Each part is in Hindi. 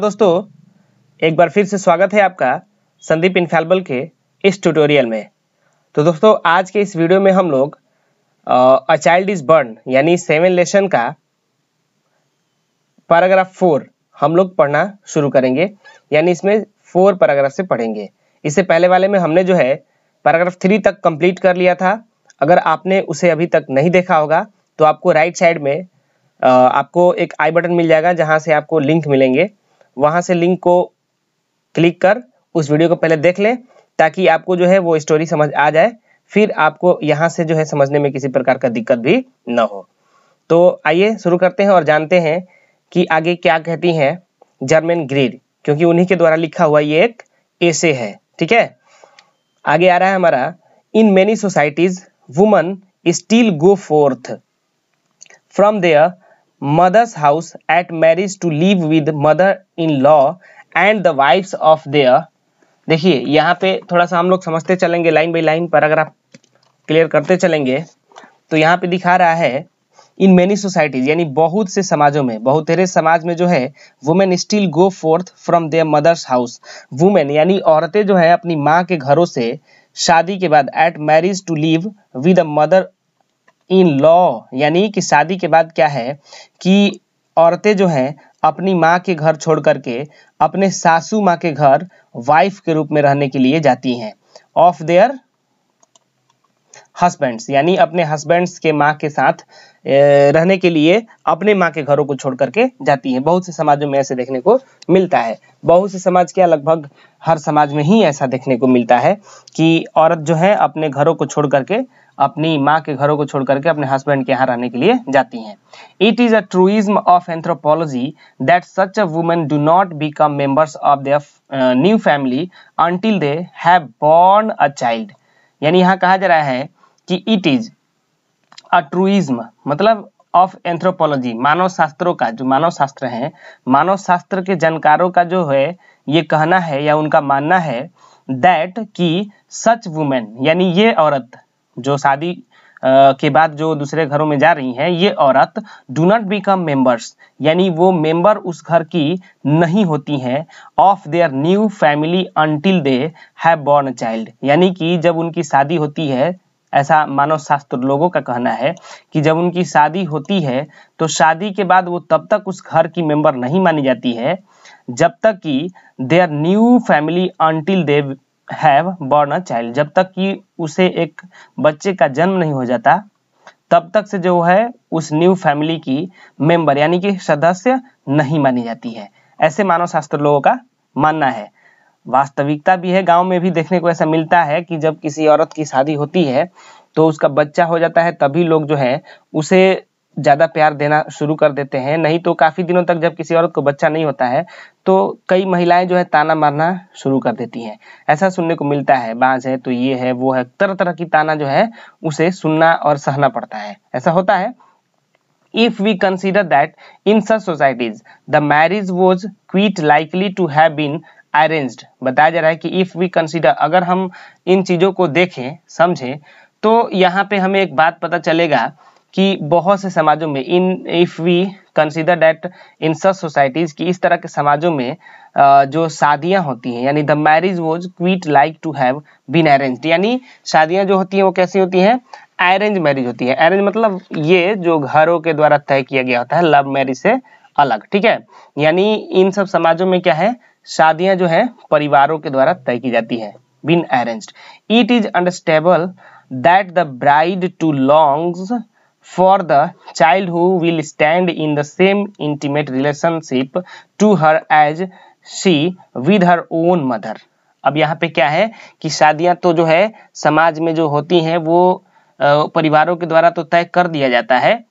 दोस्तों, एक बार फिर से स्वागत है आपका संदीप इनफेल्बल के इस ट्यूटोरियल में। तो दोस्तों, आज के इस वीडियो में हम लोग, अ चाइल्ड इज़ बर्न यानी सेवन लेसन का पैराग्राफ फोर हम लोग पढ़ना शुरू करेंगे। यानी इसमें फोर पैराग्राफ से पढ़ेंगे। इससे पहले वाले में हमने जो है पैराग्राफ थ्री तक कंप्लीट कर लिया था। अगर आपने उसे अभी तक नहीं देखा होगा तो आपको राइट साइड में आपको एक आई बटन मिल जाएगा, जहाँ से आपको लिंक मिलेंगे। वहाँ से लिंक को क्लिक कर उस वीडियो को पहले देख लें, ताकि आपको जो है वो स्टोरी समझ आ जाए। फिर आपको यहाँ से जो है समझने में किसी प्रकार का दिक्कत भी न हो। तो आइए शुरू करते हैं और जानते हैं कि आगे क्या कहती हैं जर्मन ग्रीड क्योंकि उन्हीं के द्वारा लिखा हुआ ये एक ऐसे है, ठीक है? आगे आ रहा है हमारा in many societies women still go forth from their mother's house at marriage to live with mother-in-law and the wives of their, देखिए, यहाँ पे थोड़ा सा हम लोग समझते चलेंगे लाइन बाई लाइन पर अगर आप क्लियर करते चलेंगे तो यहाँ पे दिखा रहा है इन मेनी सोसाइटीज यानी बहुत से समाजों में, बहुत तेरे समाज में जो है women still go forth from their mother's house women यानी औरतें जो है अपनी माँ के घरों से शादी के बाद at marriage to live with a mother in law यानी कि शादी के बाद क्या है कि औरतें जो हैं, अपनी माँ के घर छोड़ करके अपने सासू माँ के घर वाइफ के रूप में रहने के लिए जाती हैं। ऑफ़ देयर हस्बैंड्स यानी अपने हस्बैंड्स के माँ के साथ रहने के लिए अपने माँ के घरों को छोड़ करके जाती हैं। बहुत से समाजों में ऐसे देखने को मिलता है। बहुत से समाज क्या, लगभग हर समाज में ही ऐसा देखने को मिलता है कि औरत जो है, अपने घरों को छोड़ करके अपनी माँ के घरों को छोड़ करके अपने हस्बैंड के यहाँ रहने के लिए जाती हैं। It is a truism of anthropology that such a women do not become members of their new family until they have borne a child यानी यहाँ कहा जा रहा है कि इट इज़ अ ट्रूइज्म मतलब ऑफ़ एंथ्रोपोलॉजी मानव शास्त्रों का, जो मानव शास्त्र है मानव शास्त्र के जानकारों का जो है, ये कहना है या उनका मानना है दैट कि सच वुमेन यानी ये औरत जो शादी के बाद जो दूसरे घरों में जा रही हैं, ये औरत डू नॉट बिकम मेंबर्स यानी वो मेंबर उस घर की नहीं होती हैं of their new family until they have borne child यानी कि जब उनकी शादी होती है, ऐसा मानव शास्त्र लोगों का कहना है कि जब उनकी शादी होती है तो शादी के बाद वो तब तक उस घर की मेंबर नहीं मानी जाती है, जब तक कि their new family until they have borne a child जब तक कि उसे एक बच्चे का जन्म नहीं हो जाता, तब तक से जो है, उस न्यू फैमिली की मेंबर यानी कि सदस्य नहीं मानी जाती है। ऐसे मानव शास्त्र लोगों का मानना है। वास्तविकता भी है, गाँव में भी देखने को ऐसा मिलता है कि जब किसी औरत की शादी होती है तो उसका बच्चा हो जाता है, तभी लोग जो है, उसे ज़्यादा प्यार देना शुरू कर देते हैं। नहीं तो काफ़ी दिनों तक जब किसी औरत को बच्चा नहीं होता है तो कई महिलाएँ जो है ताना मारना शुरू कर देती हैं। ऐसा सुनने को मिलता है, बाज है तो ये है, वो है तरह तरह की ताना जो है, उसे सुनना और सहना पड़ता है। ऐसा होता है। If we consider that in such societies, the marriage was quite likely to have been arranged, बताया जा रहा है कि if we consider, अगर हम इन चीज़ों को देखें, समझें तो यहाँ पे हमें एक बात पता चलेगा कि बहुत से समाजों में in if we consider that in such societies की इस तरह के समाजों में जो शादियाँ होती हैं, यानी the marriage was quite like to have been arrange यानी शादियाँ जो होती हैं वो कैसी होती हैं? अरेंज मैरिज होती है. अरेंज मतलब ये जो घरों के द्वारा तय किया गया होता है लव मैरिज से अलग, ठीक है? यानी इन सब समाजों में क्या है? शादियाँ जो है, परिवारों के द्वारा तय की जाती है been arranged it is understandable that the bride too longs for the child who will stand in the same intimate relationship to her as she with her own mother. अब यहाँ पे क्या है कि शादियाँ तो जो है समाज में जो होती हैं वो परिवारों के द्वारा तो तय कर दिया जाता है।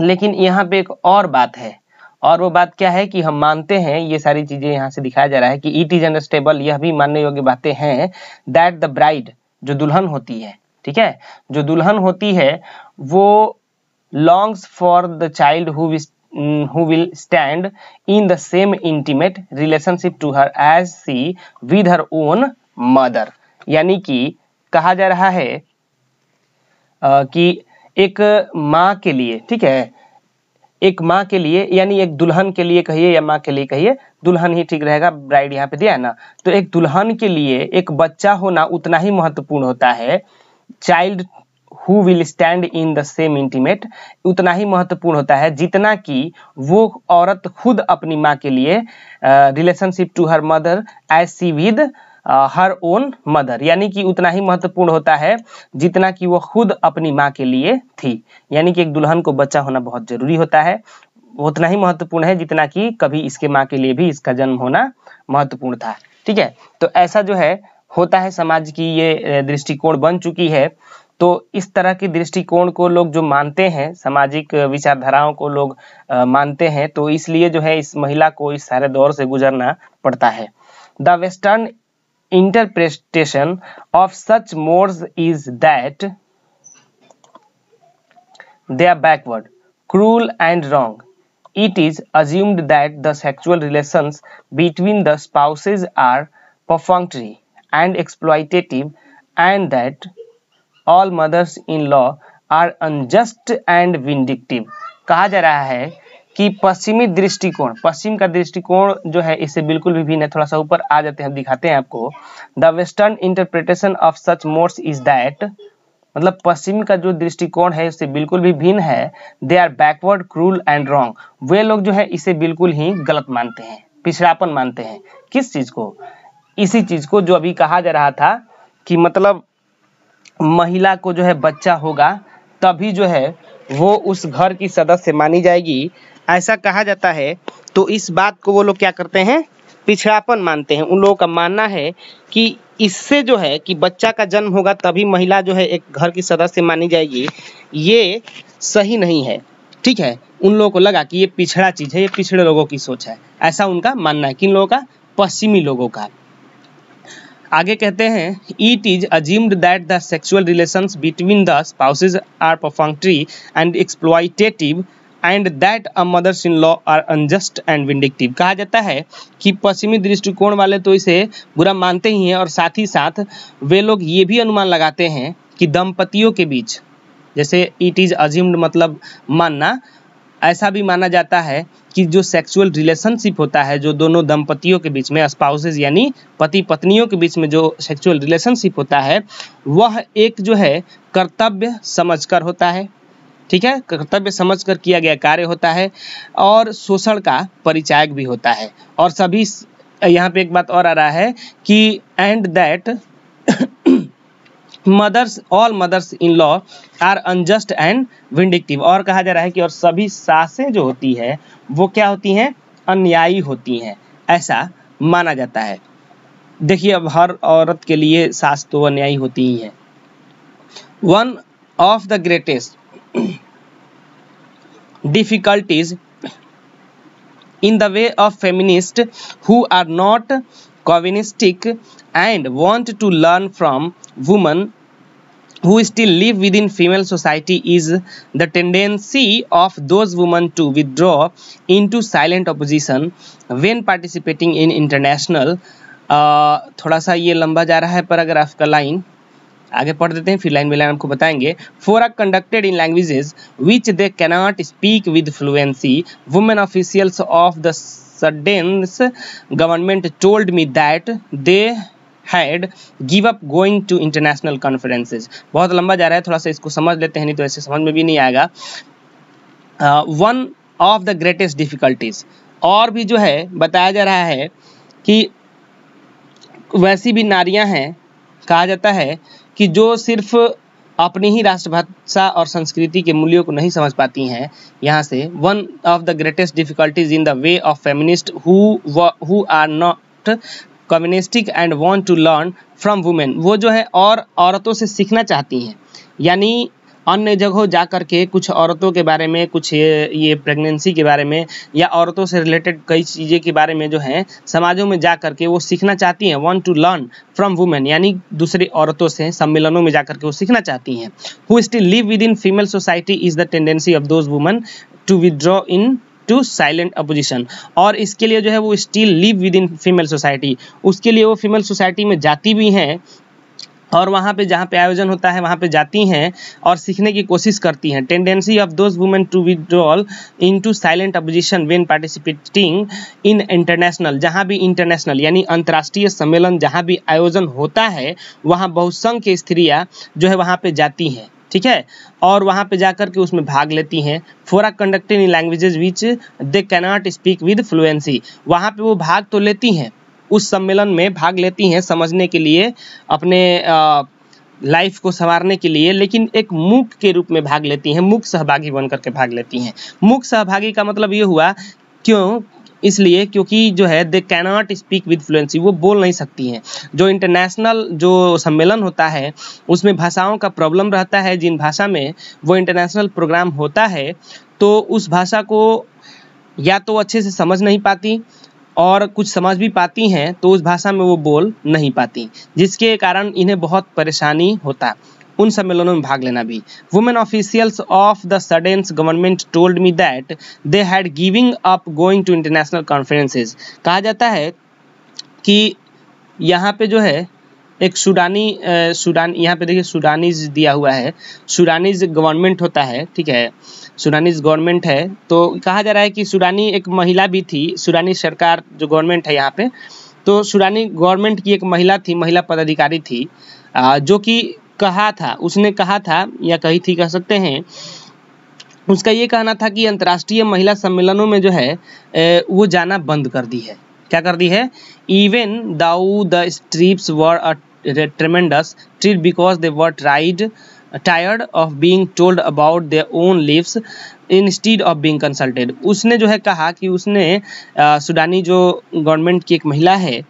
लेकिन यहाँ पे एक और बात है। और वो बात क्या है कि हम मानते हैं, ये सारी चीज़ें यहाँ से दिखाया जा रहा है कि इट इज़ अंडरस्टेबल यह भी मानने योग्य बातें हैं दैट द ब्राइड जो दुल्हन होती है, ठीक है? जो दुल्हन होती है वो longs for the child who who will stand in the same intimate relationship to her as she with her own mother. यानी कि कहा जा रहा है कि एक माँ के लिए, ठीक है? एक माँ के लिए, यानी एक दुल्हन के लिए कहिए या माँ के लिए कहिए, दुल्हन ही ठीक रहेगा ब्राइड यहाँ पे दिया है ना? तो एक दुल्हन के लिए एक बच्चा होना उतना ही महत्वपूर्ण होता है child who will stand in the same intimate उतना ही महत्वपूर्ण होता है जितना कि वो औरत खुद अपनी माँ के लिए relationship to her mother as she with her own mother यानी कि उतना ही महत्वपूर्ण होता है जितना कि वो खुद अपनी माँ के लिए थी। यानी कि एक दुल्हन को बच्चा होना बहुत ज़रूरी होता है। उतना ही महत्वपूर्ण है जितना कि कभी इसके माँ के लिए भी इसका जन्म होना महत्वपूर्ण था। ठीक है? तो ऐसा जो है, होता है समाज की ये दृष्टिकोण बन चुकी है। तो इस तरह के दृष्टिकोण को लोग जो मानते हैं, सामाजिक विचारधाराओं को लोग मानते हैं तो इसलिए जो है इस महिला को इस सारे दौर से गुजरना पड़ता है। The western interpretation of such modes is that they are backward, cruel and wrong. It is assumed that the sexual relations between the spouses are perfunctory and exploitative and that all mothers in law are unjust and vindictive. कहा जा रहा है कि पश्चिमी दृष्टिकोण, पश्चिम का दृष्टिकोण जो है इससे बिल्कुल भी भिन्न है थोड़ा सा ऊपर आ जाते हैं दिखाते हैं आपको। The western interpretation of such modes is that मतलब पश्चिम का जो दृष्टिकोण है उससे बिल्कुल भी भिन्न है। They are backward cruel and wrong वे लोग जो है, इसे बिल्कुल ही गलत मानते हैं, पिछड़ापन मानते हैं। किस चीज़ को? इसी चीज़ को जो अभी कहा जा रहा था कि मतलब महिला को जो है बच्चा होगा, तभी जो है वो उस घर की सदस्य मानी जाएगी। ऐसा कहा जाता है। तो इस बात को वो लोग क्या करते हैं? पिछड़ापन मानते हैं। उन लोगों का मानना है कि इससे जो है कि बच्चा का जन्म होगा, तभी महिला जो है एक घर की सदस्य मानी जाएगी। ये सही नहीं है। ठीक है? उन लोगों को लगा कि ये पिछड़ा चीज़ है, ये पिछड़े लोगों की सोच है। ऐसा उनका मानना है। किन लोगों का? पश्चिमी लोगों का। आगे कहते हैं it is assumed that the sexual relations between the spouses are perfunctory and exploitative and that a mothers in law are unjust and vindictive कहा जाता है कि पश्चिमी दृष्टिकोण वाले तो इसे बुरा मानते ही हैं और साथ ही साथ वे लोग ये भी अनुमान लगाते हैं कि दंपतियों के बीच, जैसे इट इज़ अज्यूम्ड मतलब मानना ऐसा भी माना जाता है कि जो सेक्सुअल रिलेशनशिप होता है, जो दोनों दंपतियों के बीच में स्पाउसेज यानी पति पत्नियों के बीच में जो सेक्सुअल रिलेशनशिप होता है, वह एक जो है कर्तव्य समझकर होता है। ठीक है? कर्तव्य समझकर किया गया कार्य होता है और शोषण का परिचायक भी होता है। और सभी यहाँ पे एक बात और आ रहा है कि and that mothers all mothers in law are unjust and vindictive और कहा जा रहा है कि और सभी सासें जो होती है, वो क्या होती हैं? अन्यायी होती हैं। ऐसा माना जाता है। देखिए, अब हर औरत के लिए सास तो अन्यायी होती ही है। One of the greatest difficulties in the way of feminist who are not chauvinistic and want to learn from women who still live within female society is the tendency of those women to withdraw into silent opposition when participating in international uh, थोड़ा सा ये लंबा जा रहा है पैराग्राफ का लाइन आगे पढ़ देते हैं फिर लाइन बाई लाइन आपको बताएंगे four are conducted in languages which they cannot speak with fluency women officials of the Sudan's government told me that they had give up going to international conferences बहुत लंबा जा रहा है, थोड़ा सा इसको समझ लेते हैं, नहीं तो ऐसे समझ में भी नहीं आएगा। One of the greatest difficulties और भी जो है, बताया जा रहा है कि वैसी भी नारियाँ हैं, कहा जाता है कि जो सिर्फ़ अपनी ही राष्ट्रभाषा और संस्कृति के मूल्यों को नहीं समझ पाती हैं, यहाँ से one of the greatest difficulties in the way of feminist who are not communistic and want to learn from women वो जो है और औरतों से सीखना चाहती हैं। यानी अन्य जगहों जा कर के कुछ औरतों के बारे में कुछ ये, ये प्रेगनेंसी के बारे में या औरतों से रिलेटेड कई चीज़ें के बारे में जो है समाजों में जा कर के वो सीखना चाहती हैं want to learn from women यानी दूसरी औरतों से सम्मेलनों में जा कर के वो सीखना चाहती हैं। Who still live within female society is the tendency of those women to withdraw into silent opposition और इसके लिए जो है वो still live within female society उसके लिए वो फीमेल सोसाइटी में जाती भी हैं और वहाँ पे जहाँ पे आयोजन होता है, वहाँ पे जाती हैं और सीखने की कोशिश करती हैं। Tendency of those women to withdrawal into silent opposition when participating in international जहाँ भी इंटरनेशनल यानी अंतर्राष्ट्रीय सम्मेलन जहाँ भी आयोजन होता है, वहाँ बहुसंख्य स्त्रियाँ जो है वहाँ पे जाती हैं। ठीक है? और वहाँ पे जाकर के उसमें भाग लेती हैं। Fora conducted in languages which they cannot speak with fluency वहाँ पे वो भाग तो लेती हैं। उस सम्मेलन में भाग लेती हैं समझने के लिए, अपने लाइफ को संवारने के लिए, लेकिन एक मूक के रूप में भाग लेती हैं। मूक सहभागी बन करके भाग लेती हैं। मूक सहभागी का मतलब ये हुआ, क्यों? इसलिए क्योंकि जो है they cannot speak with fluency वो बोल नहीं सकती हैं। जो इंटरनेशनल जो सम्मेलन होता है, उसमें भाषाओं का प्रॉब्लम रहता है। जिन भाषा में वो इंटरनेशनल प्रोग्राम होता है तो उस भाषा को या तो अच्छे से समझ नहीं पाती और कुछ समझ भी पाती हैं तो उस भाषा में वो बोल नहीं पाती, जिसके कारण इन्हें बहुत परेशानी होता। उन सम्मेलनों में भाग लेना भी। Women officials of the Sudan government told me that they had giving up going to international conferences कहा जाता है कि यहाँ पे जो है, एक सूडानी सुडान, यहाँ पे देखिए सुडानीज दिया हुआ है। सुडानीज गवर्नमेंट होता है, ठीक है? सुडानीज गवर्नमेंट है तो कहा जा रहा है कि सूडानी एक महिला भी थी, सुडानी सरकार जो गवर्नमेंट है यहाँ पे तो सुडानी गवर्नमेंट की एक महिला थी, महिला पदाधिकारी थी जो कि कहा था, उसने कहा था, या कही थी, कह सकते हैं। उसका ये कहना था कि अंतर्राष्ट्रीय महिला सम्मेलनों में जो है वो जाना बंद कर दी है। क्या कर दी है? Even though the strips were a tremendous treat because they were tried, tired of being told about their own lives instead of being consulted उसने जो है कहा कि उसने सुडानी जो गवर्नमेंट की एक महिला है,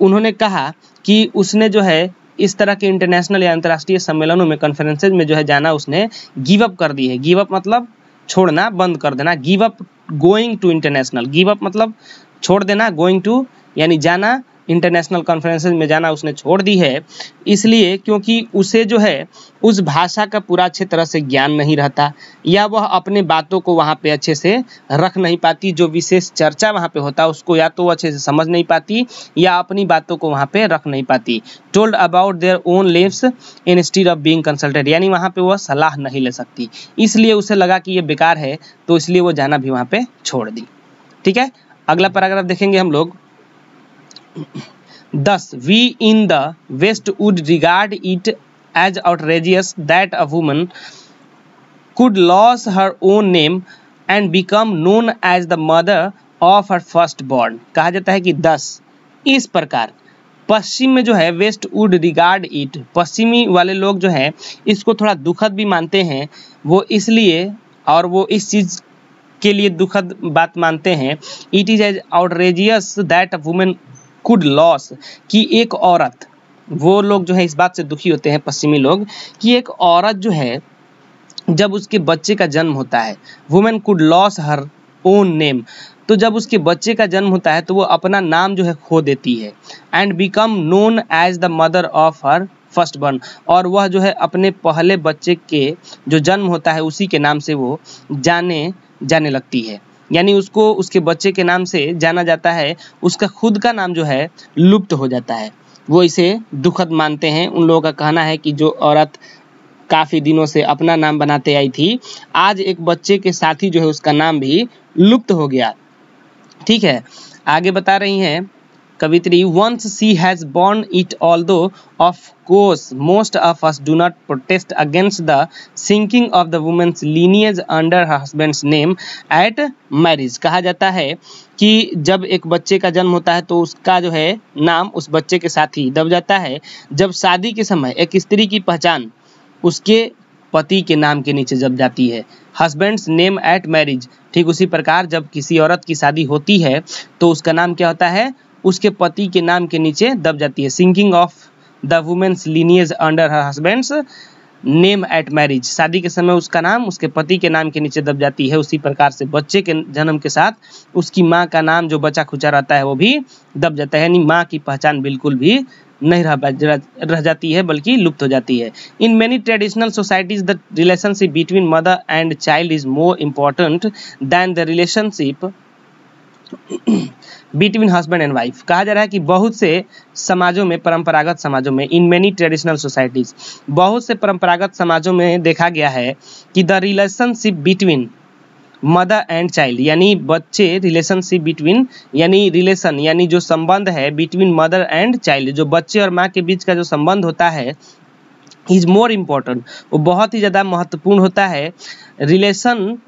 उन्होंने कहा कि उसने जो है इस तरह के इंटरनेशनल या अंतर्राष्ट्रीय सम्मेलनों में कॉन्फ्रेंसेज में जो है जाना उसने गिव अप कर दी है। गिव अप मतलब छोड़ना बंद कर देना। Give up going to international give up मतलब छोड़ देना गोइंग टू यानी जाना इंटरनेशनल कॉन्फ्रेंसेज में जाना उसने छोड़ दी है। इसलिए क्योंकि उसे जो है, उस भाषा का पूरा अच्छे तरह से ज्ञान नहीं रहता, या वह अपने बातों को वहाँ पे अच्छे से रख नहीं पाती, जो विशेष चर्चा वहाँ पे होता, उसको या तो अच्छे से समझ नहीं पाती, या अपनी बातों को वहाँ पे रख नहीं पाती। Told about their own lives instead of being consulted यानी वहाँ पे वह सलाह नहीं ले सकती। इसलिए उसे लगा कि ये बेकार है तो इसलिए वो जाना भी वहाँ पे छोड़ दी। ठीक है? अगला पैराग्राफ देखेंगे हम लोग। Thus we in the West would regard it as outrageous that a woman could lose her own name and become known as the mother of her first born कहा जाता है कि दस इस प्रकार, पश्चिम में जो है वेस्ट वुड रिगार्ड इट पश्चिमी वाले लोग जो है, इसको थोड़ा दुखद भी मानते हैं। वो इसलिए और वो इस चीज़ के लिए दुखद बात मानते हैं। It is as outrageous that women could lose कि एक औरत, वो लोग जो है इस बात से दुखी होते हैं, पश्चिमी लोग, कि एक औरत जो है, जब उसके बच्चे का जन्म होता है women could lose her own name तो जब उसके बच्चे का जन्म होता है तो वो अपना नाम जो है खो देती है and become known as the mother of her first born और वह जो है अपने पहले बच्चे के जो जन्म होता है, उसी के नाम से वो जाने जाने लगती है। यानी उसको, उसके बच्चे के नाम से जाना जाता है, उसका खुद का नाम जो है, लुप्त हो जाता है। वो इसे दुखद मानते हैं। उन लोगों का कहना है कि जो औरत काफ़ी दिनों से अपना नाम बनाते आई थी, आज एक बच्चे के साथ ही जो है उसका नाम भी लुप्त हो गया। ठीक है? आगे बता रही हैं कवित्री once she has borne it all though of course most of us do not protest against the sinking of the women's lineage under husband's name at marriage कहा जाता है कि जब एक बच्चे का जन्म होता है तो उसका जो है नाम उस बच्चे के साथ ही दब जाता है। जब शादी के समय एक स्त्री की पहचान उसके पति के नाम के नीचे जब जाती है हस्बैंड्स नेम एट मैरिज ठीक उसी प्रकार जब किसी औरत की शादी होती है तो उसका नाम क्या होता है? उसके पति के नाम के नीचे दब जाती है। Sinking of the women's lineage under her husband's name at marriage शादी के समय उसका नाम, उसके पति के नाम के नीचे दब जाती है। उसी प्रकार से बच्चे के जन्म के साथ उसकी माँ का नाम जो बचा खुचा रहता है, वो भी दब जाता है। यानी माँ की पहचान बिल्कुल भी नहीं रह रह जाती है, बल्कि लुप्त हो जाती है। In many traditional societies the relationship between mother and child is more important than the relationship between husband and wife कहा जा रहा है कि बहुत से समाजों में, परंपरागत समाजों में इन मेनी ट्रेडिशनल सोसाइटीज बहुत से परंपरागत समाजों में देखा गया है कि the relationship between mother and child यानी बच्चे रिलेशनशिप बिटवीन यानी रिलेशन यानी जो संबंध है बिटवीन मदर एंड चाइल्ड जो बच्चे और माँ के बीच का जो संबंध होता है इज़ मोर इम्पोर्टेंट वो बहुत ही ज़्यादा महत्वपूर्ण होता है relation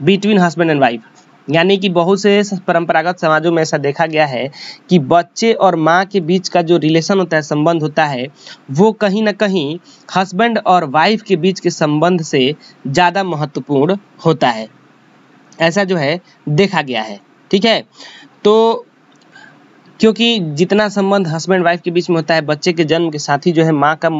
between husband and wife यानी कि बहुत से परंपरागत समाजों में ऐसा देखा गया है कि बच्चे और माँ के बीच का जो रिलेशन होता है, संबंध होता है, वो कहीं ना कहीं हस्बैंड और वाइफ के बीच के संबंध से ज़्यादा महत्वपूर्ण होता है। ऐसा जो है, देखा गया है। ठीक है? तो क्योंकि जितना संबंध हस्बैंड वाइफ के बीच में होता है, बच्चे के जन्म के साथ ही जो है, माँ का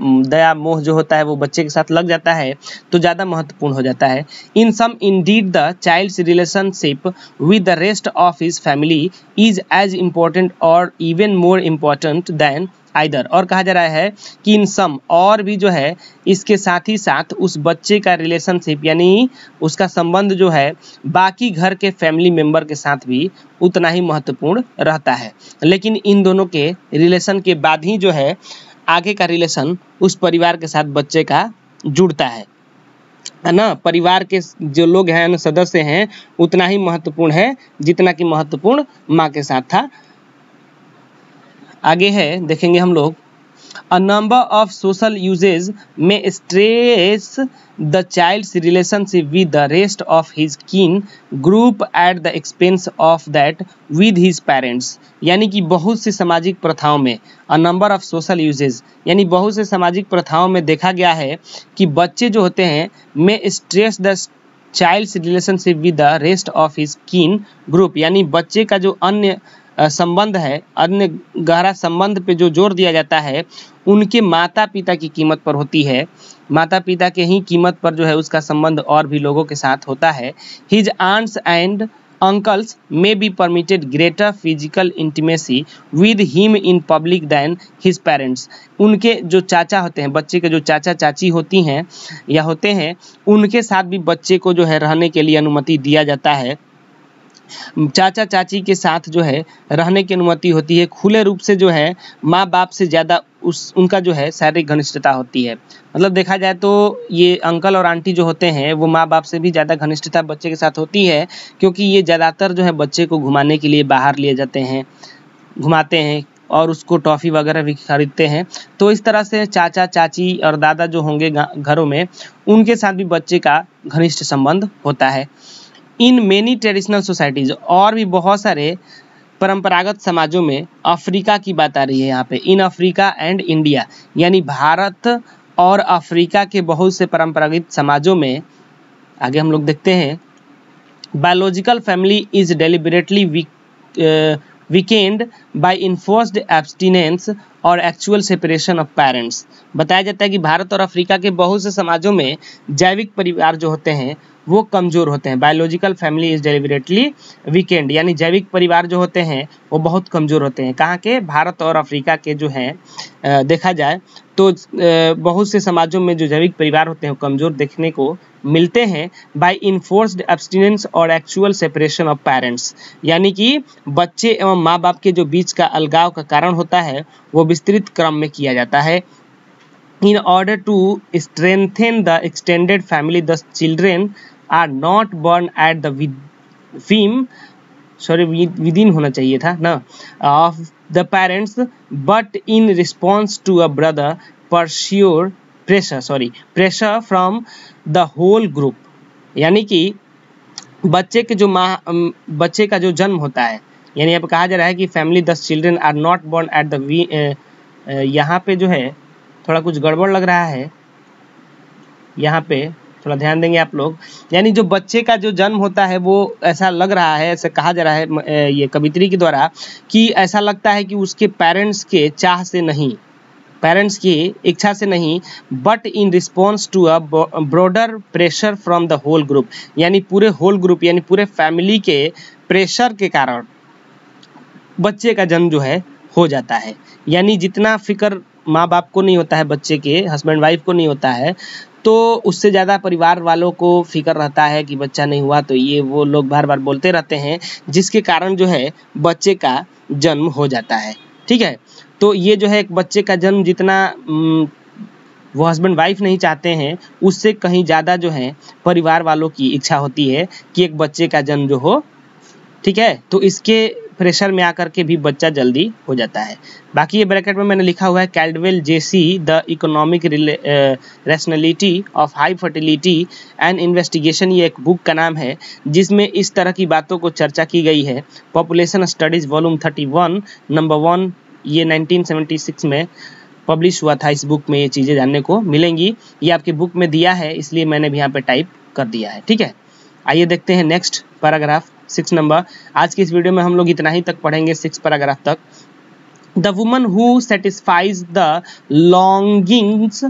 दया, मोह जो होता है वो बच्चे के साथ लग जाता है तो ज़्यादा महत्वपूर्ण हो जाता है। In some indeed the child relationship with the rest of his family is as important or even more important than either और कहा जा रहा है कि इन सम और भी जो है, इसके साथ ही साथ उस बच्चे का रिलेशनशिप यानी उसका संबंध जो है, बाकी घर के फैमिली मेंबर के साथ भी उतना ही महत्वपूर्ण रहता है। लेकिन इन दोनों के रिलेशन के बाद ही जो है आगे का रिलेशन उस परिवार के साथ बच्चे का जुड़ता है। है ना? परिवार के जो लोग हैं सदस्य हैं, उतना ही महत्वपूर्ण है, जितना कि महत्वपूर्ण माँ के साथ था। आगे है, देखेंगे हम लोग। A number of social usages में stress the child's relationship with the rest of his kin group at the expense of that with his parents यानी कि बहुत से सामाजिक प्रथाओं में a number of social usages यानी बहुत से सामाजिक प्रथाओं में देखा गया है कि बच्चे जो होते हैं में stress the child's relationship with the rest of his kin group यानी बच्चे का जो अन्य संबंध है अन्य गहरा संबंध पे जो ज़ोर दिया जाता है, उनके माता पिता की कीमत पर होती है। माता पिता के ही कीमत पर जो है उसका संबंध और भी लोगों के साथ होता है। His aunts and uncles may be permitted greater physical intimacy with him in public than his parents. उनके जो चाचा होते हैं, बच्चे के जो चाचा चाची होती हैं या होते हैं, उनके साथ भी बच्चे को जो है रहने के लिए अनुमति दिया जाता है। चाचा चाची के साथ जो है, रहने की अनुमति होती है। खुले रूप से जो है माँ बाप से ज़्यादा उस, उनका जो है, शारीरिक घनिष्ठता होती है। मतलब देखा जाए तो ये अंकल और आंटी जो होते हैं, वो माँ बाप से भी ज़्यादा घनिष्ठता बच्चे के साथ होती है, क्योंकि ये ज़्यादातर जो है, बच्चे को घुमाने के लिए बाहर लिए जाते हैं, घुमाते हैं और उसको टॉफ़ी वगैरह भी खरीदते हैं। तो इस तरह से चाचा चाची और दादा जो होंगे घरों में, उनके साथ भी बच्चे का घनिष्ठ संबंध होता है। इन मेनी ट्रेडिशनल सोसाइटीज और भी बहुत सारे परंपरागत समाजों में अफ्रीका की बात आ रही है यहाँ पे। इन अफ्रीका एंड इंडिया यानी भारत और अफ्रीका के बहुत से परंपरागत समाजों में, आगे हम लोग देखते हैं biological family is deliberately weakened by enforced abstinence और एक्चुअल सेपरेशन ऑफ़ पेरेंट्स बताया जाता है कि भारत और अफ्रीका के बहुत से समाजों में जैविक परिवार जो होते हैं, वो कमज़ोर होते हैं। Biological family is deliberately weakened यानी जैविक परिवार जो होते हैं, वो बहुत कमज़ोर होते हैं। कहाँ के? भारत और अफ्रीका के जो हैं देखा जाए तो बहुत से समाजों में जो जैविक परिवार होते हैं, वो कमज़ोर देखने को मिलते हैं बाय इन्फोर्स्ड एब्सटिनेंस और एक्चुअल सेपरेशन ऑफ़ पेरेंट्स यानी कि बच्चे एवं माँ बाप के जो बीच बीच का अलगाव का कारण होता है, वो विस्तृत क्रम में किया जाता है। In order to strengthen the extended family the children are not born at them sorry within होना चाहिए था, ना of the parents but in response to a broader pressure pressure sorry pressure from the whole group यानी कि बच्चे के जो माह बच्चे का जो जन्म होता है यानी यहाँ अब कहा जा रहा है कि family thus children are not born at the we यहाँ पे जो है, थोड़ा कुछ गड़बड़ लग रहा है। यहाँ पे थोड़ा ध्यान देंगे आप लोग। यानी जो बच्चे का जो जन्म होता है, वो ऐसा लग रहा है, ऐसा कहा जा रहा है ये कवित्री के द्वारा, कि ऐसा लगता है कि उसके पेरेंट्स के चाह से नहीं पेरेंट्स की इच्छा से नहीं but in response to a broader pressure from the whole group यानी पूरे होल ग्रुप यानी पूरे फैमिली के प्रेशर के कारण। बच्चे का जन्म जो है, हो जाता है। यानी जितना फ़िक्र माँ बाप को नहीं होता है, बच्चे के हस्बैंड वाइफ को नहीं होता है तो उससे ज़्यादा परिवार वालों को फ़िक्र रहता है कि बच्चा नहीं हुआ तो ये वो लोग बार बार बोलते रहते हैं, जिसके कारण जो है, बच्चे का जन्म हो जाता है। ठीक है? तो ये जो है, एक बच्चे का जन्म जितना वो हस्बैंड वाइफ नहीं चाहते हैं, उससे कहीं ज़्यादा जो है, परिवार वालों की इच्छा होती है कि एक बच्चे का जन्म जो हो। ठीक है? तो इसके प्रेशर में आकर के भी बच्चा जल्दी हो जाता है। बाकी ये ब्रैकेट में मैंने लिखा हुआ है Caldwell J C the economic rationality of high fertility and investigation ये एक बुक का नाम है, जिसमें इस तरह की बातों को चर्चा की गई है। Population studies volume 31 number one ये 1976 में पब्लिश हुआ था। इस बुक में ये चीज़ें जानने को मिलेंगी। ये आपकी बुक में दिया है, इसलिए मैंने भी यहाँ पे टाइप कर दिया है। ठीक है? आइए देखते हैं नेक्स्ट पैराग्राफ सिक्स नंबर आज की इस वीडियो में हम लोग इतना ही तक पढ़ेंगे सिक्स पैराग्राफ तक. The woman who satisfies the longings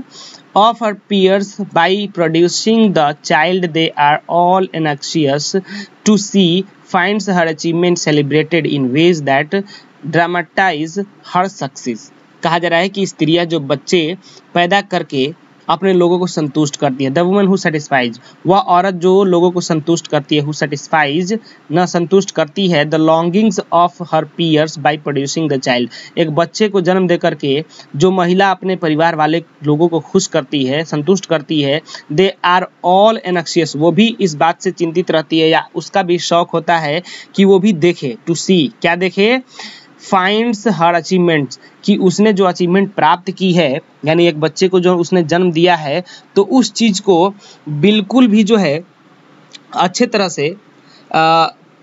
of her peers by producing the child they are all anxious to see find her achievement celebrated in ways that dramatize her success कहा जा रहा है कि स्त्रियाँ जो बच्चे पैदा करके अपने लोगों को संतुष्ट करती है। द वुमन हु सेटिस्फाइज वह औरत जो लोगों को संतुष्ट करती है हु सेटिस्फाइज न संतुष्ट करती है the longings of her peers by producing the child एक बच्चे को जन्म दे करके जो महिला अपने परिवार वाले लोगों को खुश करती है, संतुष्ट करती है दे आर ऑल एनक्सियस वो भी इस बात से चिंतित रहती है या उसका भी शौक होता है कि वो भी देखे टू सी क्या देखे? फाइंड्स हर अचीवमेंट्स कि उसने जो अचीवमेंट प्राप्त की है, यानी एक बच्चे को जो उसने जन्म दिया है तो उस चीज़ को बिल्कुल भी जो है, अच्छे तरह से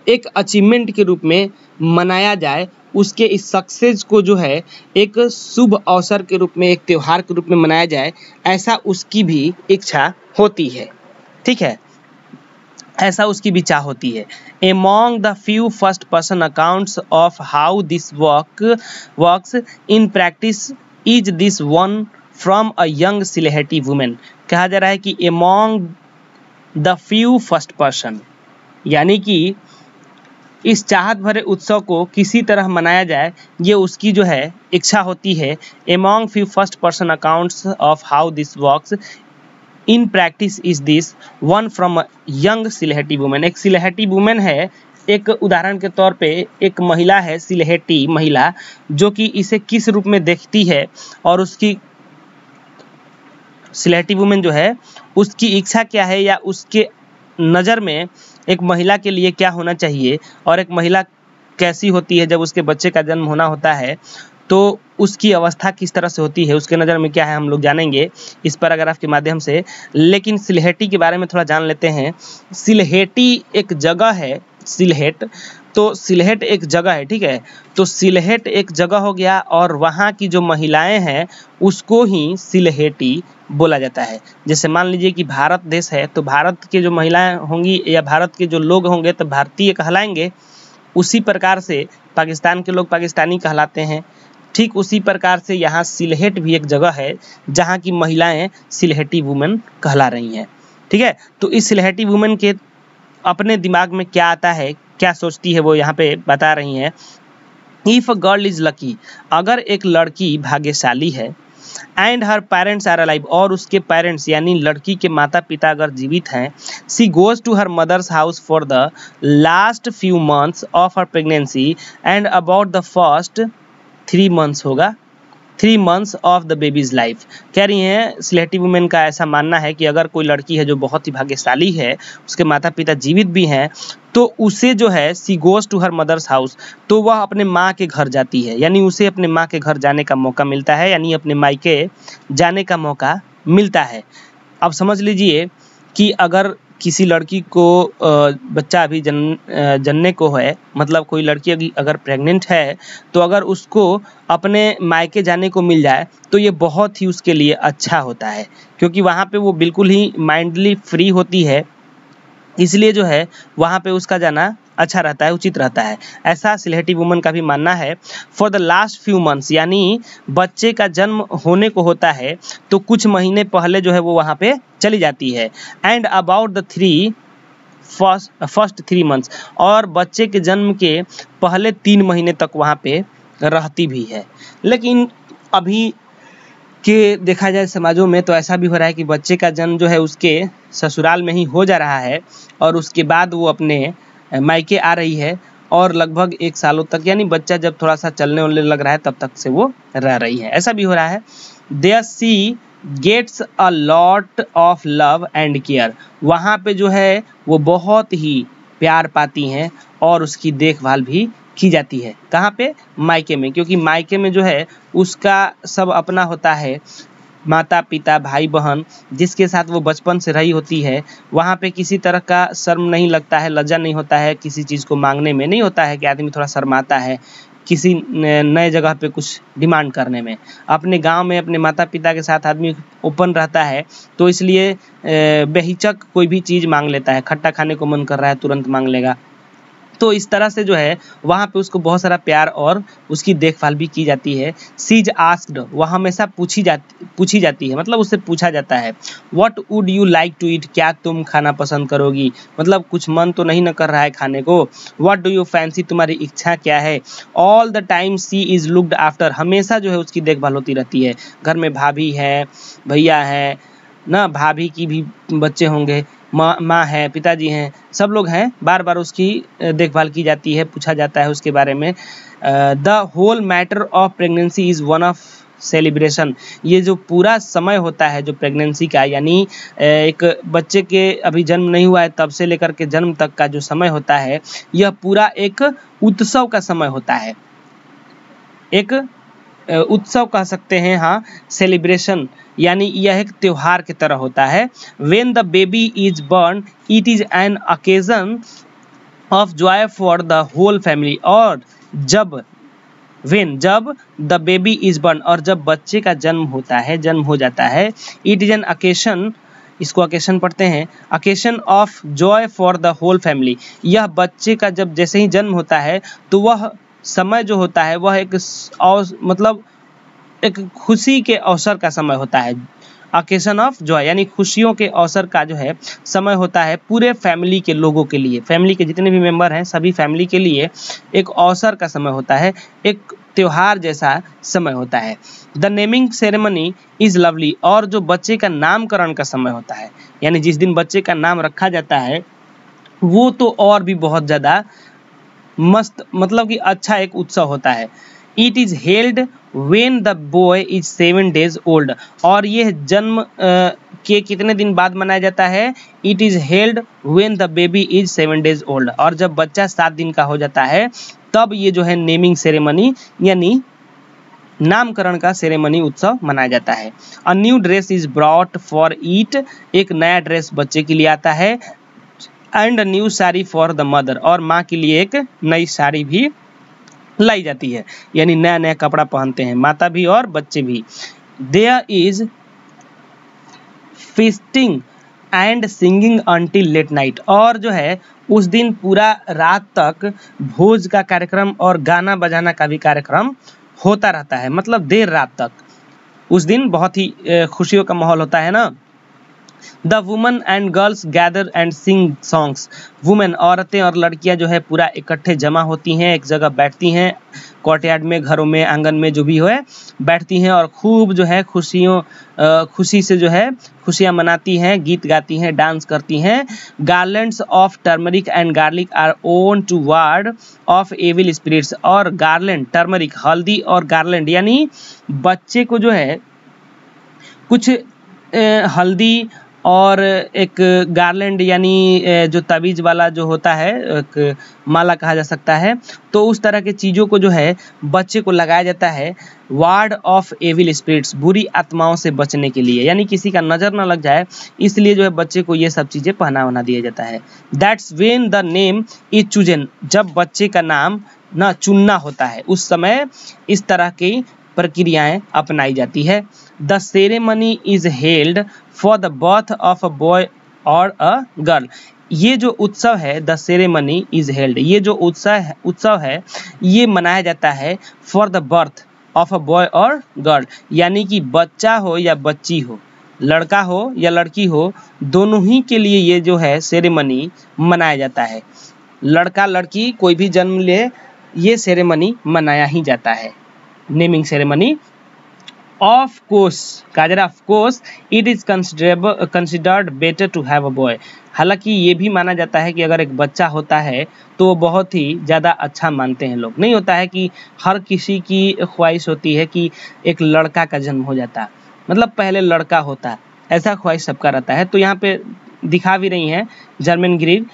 एक अचीवमेंट के रूप में मनाया जाए, उसके इस सक्सेस को जो है, एक शुभ अवसर के रूप में, एक त्यौहार के रूप में मनाया जाए, ऐसा उसकी भी इच्छा होती है। ठीक है? ऐसा उसकी चाह होती है। Among the few first person accounts of how this work works in practice is this one from a young Sylheti women कहा जा रहा है कि among the few first person यानी कि इस चाहत भरे उत्सव को किसी तरह मनाया जाए, ये उसकी जो है इच्छा होती है। Among few first person accounts of how this works in practice is this one from young Sylheti women एक सिलहटी वुमेन है, एक उदाहरण के तौर पे एक महिला है सिलहेटी महिला, जो कि इसे किस रूप में देखती है और उसकी सिलहेटी वुमेन जो है, उसकी इच्छा क्या है या उसके नज़र में एक महिला के लिए क्या होना चाहिए और एक महिला कैसी होती है जब उसके बच्चे का जन्म होना होता है तो उसकी अवस्था किस तरह से होती है, उसके नज़र में क्या है, हम लोग जानेंगे इस पैराग्राफ के माध्यम से। लेकिन सिलहेटी के बारे में थोड़ा जान लेते हैं। सिलहेटी एक जगह है, सिलहेट। तो सिलहेट एक जगह है, ठीक है? तो सिलहेट एक जगह हो गया और वहाँ की जो महिलाएँ हैं, उसको ही सिलहेटी बोला जाता है। जैसे मान लीजिए कि भारत देश है तो भारत के जो महिलाएँ होंगी या भारत के जो लोग होंगे तो भारतीय कहलाएँगे। उसी प्रकार से पाकिस्तान के लोग पाकिस्तानी कहलाते हैं। ठीक उसी प्रकार से यहाँ सिलहेट भी एक जगह है, जहाँ की महिलाएँ सिलहेटी वुमेन कहला रही हैं। ठीक है? तो इस सिलहेटी वुमेन के अपने दिमाग में क्या आता है, क्या सोचती है वो यहाँ पे बता रही हैं। If a girl is lucky अगर एक लड़की भाग्यशाली है and her parents are alive और उसके पेरेंट्स यानी लड़की के माता पिता अगर जीवित हैं she goes to her mother's house for the last few months of her pregnancy and about the first three months होगा। Three months of the baby's life कह रही हैं सिलेटिव वुमेन का ऐसा मानना है कि अगर कोई लड़की है जो बहुत ही भाग्यशाली है, उसके माता पिता जीवित भी हैं तो उसे जो है she goes to her mother's house तो वह अपने माँ के घर जाती है। यानी उसे अपने माँ के घर जाने का मौका मिलता है, यानी अपने मायके जाने का मौका मिलता है। अब समझ लीजिए कि अगर किसी लड़की को बच्चा अभी जन जनने को है मतलब कोई लड़की अभी अगर प्रेग्नेंट है तो अगर उसको अपने मायके जाने को मिल जाए तो ये बहुत ही उसके लिए अच्छा होता है। क्योंकि वहाँ पे वो बिल्कुल ही माइंडली फ्री होती है। इसलिए जो है, वहाँ पे उसका जाना अच्छा रहता है, उचित रहता है। ऐसा सिलेटी वुमन का भी मानना है। For the last few months यानी बच्चे का जन्म होने को होता है तो कुछ महीने पहले जो है वो वहाँ पे चली जाती है। And about the three first first three months और बच्चे के जन्म के पहले तीन महीने तक वहाँ पे रहती भी है। लेकिन अभी के देखा जाए समाजों में तो ऐसा भी हो रहा है कि बच्चे का जन्म जो है उसके ससुराल में ही हो जा रहा है, और उसके बाद वो अपने मायके आ रही है और लगभग एक सालों तक, यानी बच्चा जब थोड़ा सा चलने उलने लग रहा है, तब तक से वो रह रही है। ऐसा भी हो रहा है। There she gets a lot of love and care वहाँ पे जो है, वो बहुत ही प्यार पाती हैं और उसकी देखभाल भी की जाती है। कहाँ पे? मायके में, क्योंकि मायके में जो है, उसका सब अपना होता है। माता पिता भाई बहन जिसके साथ वो बचपन से रही होती है, वहाँ पे किसी तरह का शर्म नहीं लगता है, लज्जा नहीं होता है, किसी चीज़ को मांगने में। नहीं होता है कि आदमी थोड़ा शर्माता है किसी नए जगह पे कुछ डिमांड करने में। अपने गाँव में अपने माता पिता के साथ आदमी ओपन रहता है तो इसलिए बेहिचक कोई भी चीज़ मांग लेता है। खट्टा खाने को मन कर रहा है, तुरंत मांग लेगा। तो इस तरह से जो है, वहाँ पे उसको बहुत सारा प्यार और उसकी देखभाल भी की जाती है। सीज आस्क्ड वह हमेशा पूछी जाती पूछी जाती है। मतलब उससे पूछा जाता है what would you like to eat क्या तुम खाना पसंद करोगी? मतलब कुछ मन तो नहीं न कर रहा है खाने को। वट डू यू फैंसी तुम्हारी इच्छा क्या है? All the time she is looked after हमेशा जो है उसकी देखभाल होती रहती है। घर में भाभी है, भैया है, ना भाभी की भी बच्चे होंगे। माँ माँ है, पिताजी हैं, सब लोग हैं। बार बार उसकी देखभाल की जाती है, पूछा जाता है उसके बारे में। The whole matter of pregnancy is one of celebration. ये जो पूरा समय होता है, जो प्रेगनेंसी का, यानी एक बच्चे के अभी जन्म नहीं हुआ है, तब से लेकर के जन्म तक का जो समय होता है, यह पूरा एक उत्सव का समय होता है। एक उत्सव कह सकते हैं हाँ सेलिब्रेशन यानी यह एक त्यौहार की तरह होता है। When the baby is born it is an occasion of joy for the whole family और जब वेन जब द बेबी इज़ बर्न और जब बच्चे का जन्म होता है, जन्म हो जाता है इट इज़ एन अकेशन इसको अकेशन पढ़ते हैं occasion of joy for the whole family यह बच्चे का जब जैसे ही जन्म होता है तो वह समय जो होता है, वह एक मतलब एक खुशी के अवसर का समय होता है। अकेशन ऑफ़ जॉय यानी खुशियों के अवसर का जो है, समय होता है पूरे फैमिली के लोगों के लिए। फैमिली के जितने भी मेंबर हैं, सभी फैमिली के लिए एक अवसर का समय होता है, एक त्योहार जैसा समय होता है। The naming ceremony is lovely और जो बच्चे का नामकरण का समय होता है, यानी जिस दिन बच्चे का नाम रखा जाता है, वो तो और भी बहुत ज़्यादा मस्त मतलब कि अच्छा एक उत्सव होता है। It is held when the boy is seven days old और यह जन्म के कितने दिन बाद मनाया जाता है? It is held when the baby is seven days old और जब बच्चा सात दिन का हो जाता है, तब ये जो है नेमिंग सेरेमनी यानी नामकरण का सेरेमनी उत्सव मनाया जाता है। A new dress is brought for it एक नया ड्रेस बच्चे के लिए आता है। And new sari for the mother और माँ के लिए एक नई साड़ी भी लाई जाती है। यानी नया नया कपड़ा पहनते हैं। माता भी और बच्चे भी। There is feasting and singing until late night और जो है, उस दिन पूरा रात तक भोज का कार्यक्रम और गाना बजाना का भी कार्यक्रम होता रहता है। मतलब देर रात तक। उस दिन बहुत ही खुशियों का माहौल होता है ना? The woman and girls gather and sing songs women औरतें और लड़कियाँ जो है पूरा इकट्ठे जमा होती हैं, एक जगह बैठती हैं कोर्टयार्ड में, घरों में, आँगन में, जो भी हो बैठती हैं और खूब जो है खुशियों खुशी से जो है खुशियाँ मनाती हैं, गीत गाती हैं डांस करती हैं। Garlands of turmeric and garlic are worn to ward off evil spirits और गार्लेंड टर्मरिक हल्दी और गार्लेंड यानी बच्चे को जो है कुछ हल्दी और एक गार्लैंड यानी जो तवीज वाला जो होता है, एक माला कहा जा सकता है तो उस तरह के चीज़ों को जो है, बच्चे को लगाया जाता है वार्ड ऑफ़ एविल स्पिरिट्स बुरी आत्माओं से बचने के लिए। यानी किसी का नज़र ना लग जाए, इसलिए जो है बच्चे को ये सब चीज़ें पहना वहना दिया जाता है। That's when the name is chosen जब बच्चे का नाम ना चुनना होता है। उस समय इस तरह की प्रक्रियाएँ अपनाई जाती है। The ceremony is held for the birth of a boy or a girl ये जो उत्सव है द सेरेमनी इज़ हेल्ड ये जो उत्सव उत्सव है, ये मनाया जाता है for the birth of a boy or girl यानी कि बच्चा हो या बच्ची हो, लड़का हो या लड़की हो, दोनों ही के लिए ये जो है सेरेमनी मनाया जाता है। लड़का लड़की कोई भी जन्म ले, ये सेरेमनी मनाया ही जाता है। Naming ceremony of course Kajra of course it is considerable considered better to have a boy हालाँकि ये भी माना जाता है कि अगर एक बच्चा होता है तो वो बहुत ही ज़्यादा अच्छा मानते हैं लोग। नहीं होता है कि हर किसी की ख्वाहिश होती है कि एक लड़का का जन्म हो जाता। मतलब पहले लड़का होता, ऐसा ख्वाहिश सबका रहता है। तो यहाँ पे दिखा भी रही हैं जर्मन ग्रीड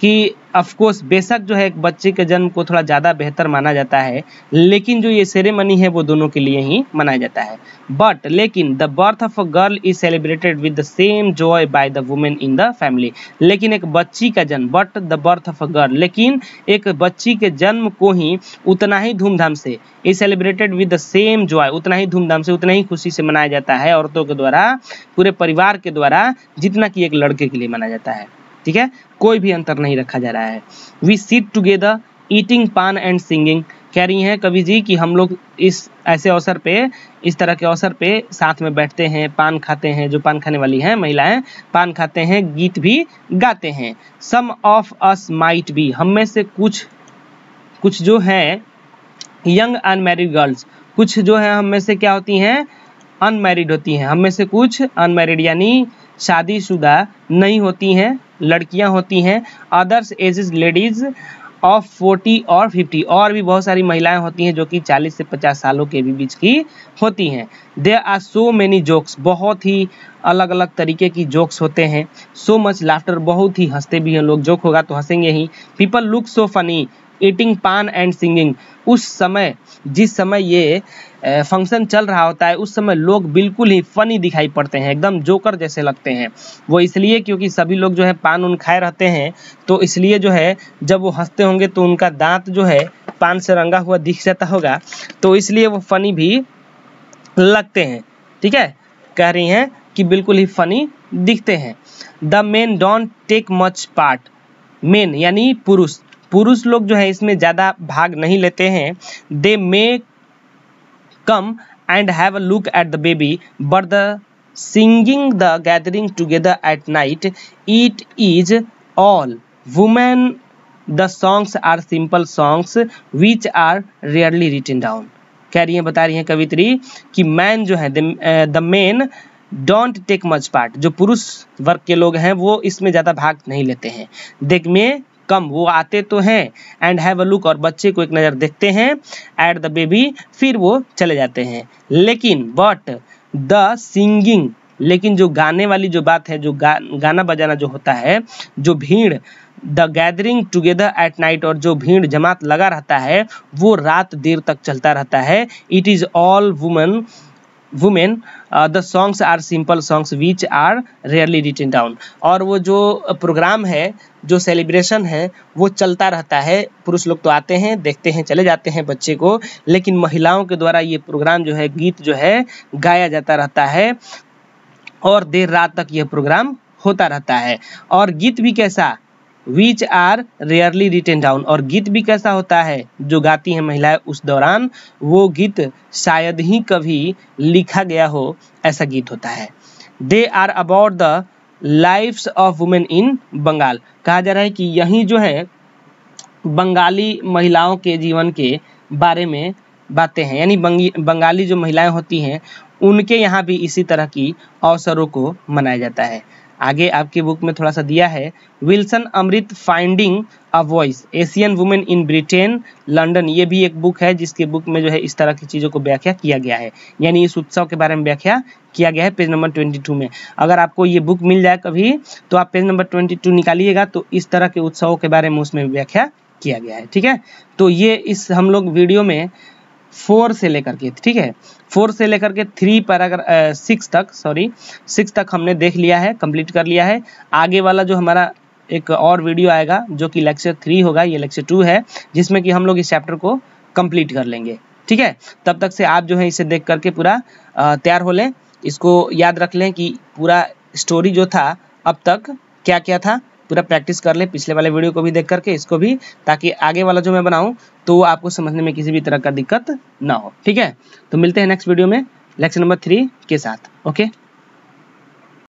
कि अफकोर्स बेशक जो है एक बच्चे के जन्म को थोड़ा ज़्यादा बेहतर माना जाता है, लेकिन जो ये सेरेमनी है वो दोनों के लिए ही मनाया जाता है। बट लेकिन the birth of a girl is celebrated with the same joy by the women in the family लेकिन एक बच्ची का जन्म but the birth of a girl लेकिन एक बच्ची के जन्म को ही उतना ही धूमधाम से is celebrated with the same joy उतना ही धूमधाम से, उतना ही खुशी से मनाया जाता है औरतों के द्वारा, पूरे परिवार के द्वारा, जितना कि एक लड़के के लिए मनाया जाता है। ठीक है? कोई भी अंतर नहीं रखा जा रहा है। We sit together eating paan and singing कह रही हैं कवि जी कि हम लोग इस, ऐसे अवसर पे, इस तरह के अवसर पे साथ में बैठते हैं, पान खाते हैं, जो पान खाने वाली हैं महिलाएँ, पान खाते हैं, गीत भी गाते हैं। Some of us might be हम में से कुछ कुछ जो है यंग अनमेरिड गर्ल्स कुछ जो है हम में से क्या होती हैं? अनमेरिड होती हैं। हम में से कुछ अनमेरिड यानी शादीशुदा नहीं होती हैं। लड़कियाँ होती हैं others ages ladies of forty or fifty और भी बहुत सारी महिलाएँ होती हैं जो कि चालीस से पचास सालों के भी बीच की होती हैं। There are so many jokes बहुत ही अलग अलग तरीके की जोक्स होते हैं। सो मच लाफ्टर बहुत ही हँसते भी हैं लोग जोक होगा तो हंसेंगे ही। People look so funny eating paan and singing उस समय, जिस समय ये फ़ंक्शन चल रहा होता है, उस समय लोग बिल्कुल ही फनी दिखाई पड़ते हैं, एकदम जोकर जैसे लगते हैं। वो इसलिए क्योंकि सभी लोग जो है पान उन खाए रहते हैं तो इसलिए जो है, जब वो हँसते होंगे तो उनका दांत जो है पान से रंगा हुआ दिख जाता होगा तो इसलिए वो फनी भी लगते हैं। ठीक है? कह रही हैं कि बिल्कुल ही फनी दिखते हैं। The men don't take much part men यानी पुरुष। पुरुष लोग जो है इसमें ज़्यादा भाग नहीं लेते हैं। They may come and have a look at the baby but the singing the gathering together at night it is all women the songs are simple songs which are rarely written down कह रही हैं, बता रही हैं कवित्री कि मैन जो है the men don't take much part जो पुरुष वर्ग के लोग हैं, वो इसमें ज़्यादा भाग नहीं लेते हैं। देख में कम वो आते तो हैं। एंड हैव अ लुक और बच्चे को एक नज़र देखते हैं। एट द बेबी फिर वो चले जाते हैं। लेकिन बट द सिंगिंग लेकिन जो गाने वाली जो बात है जो गा, गाना बजाना जो होता है जो भीड़ the gathering together at night और जो भीड़ जमात लगा रहता है वो रात देर तक चलता रहता है। It is all women women the songs are simple songs which are rarely written down और वो जो प्रोग्राम है, जो सेलिब्रेशन है, वो चलता रहता है। पुरुष लोग तो आते हैं, देखते हैं, चले जाते हैं बच्चे को, लेकिन महिलाओं के द्वारा ये प्रोग्राम जो है, गीत जो है, गाया जाता रहता है और देर रात तक यह प्रोग्राम होता रहता है। और गीत भी कैसा? Which are rarely written down और गीत भी कैसा होता है? जो गाती हैं महिलाएँ उस दौरान, वो गीत शायद ही कभी लिखा गया हो, ऐसा गीत होता है। They are about the lifes of women in Bengal कहा जा रहा है कि यही जो है, बंगाली महिलाओं के जीवन के बारे में बातें हैं। यानी बंगाली जो महिलाएँ होती हैं, उनके यहाँ भी इसी तरह की अवसरों को मनाया जाता है। आगे आपकी बुक में थोड़ा सा दिया है Wilson Amrit finding a voice Asian women in Britain London ये भी एक बुक है, जिसके बुक में जो है इस तरह की चीज़ों को व्याख्या किया गया है। यानी इस उत्सव के बारे में व्याख्या किया गया है पेज नंबर ट्वेंटी टू में। अगर आपको ये बुक मिल जाए कभी तो आप पेज नंबर ट्वेंटी टू निकालिएगा तो इस तरह के उत्सवों के बारे में उसमें व्याख्या किया गया है, ठीक है? तो ये इस हम लोग वीडियो में फोर से लेकर के, ठीक है? फोर से लेकर के थ्री पैराग्राफ सिक्स तक सॉरी सिक्स तक हमने देख लिया है कंप्लीट कर लिया है। आगे वाला जो हमारा एक और वीडियो आएगा, जो कि लेक्चर थ्री होगा, ये लेक्चर टू है, जिसमें कि हम लोग इस चैप्टर को कंप्लीट कर लेंगे, ठीक है? तब तक से आप जो है इसे देख करके पूरा तैयार हो लें। इसको याद रख लें कि पूरा स्टोरी जो था, अब तक क्या क्या था? पूरा प्रैक्टिस कर ले, पिछले वाले वीडियो को भी देख करके, इसको भी, ताकि आगे वाला जो मैं बनाऊँ तो आपको समझने में किसी भी तरह का दिक्कत ना हो। ठीक है? तो मिलते हैं नेक्स्ट वीडियो में लेक्चर नंबर थ्री के साथ ओके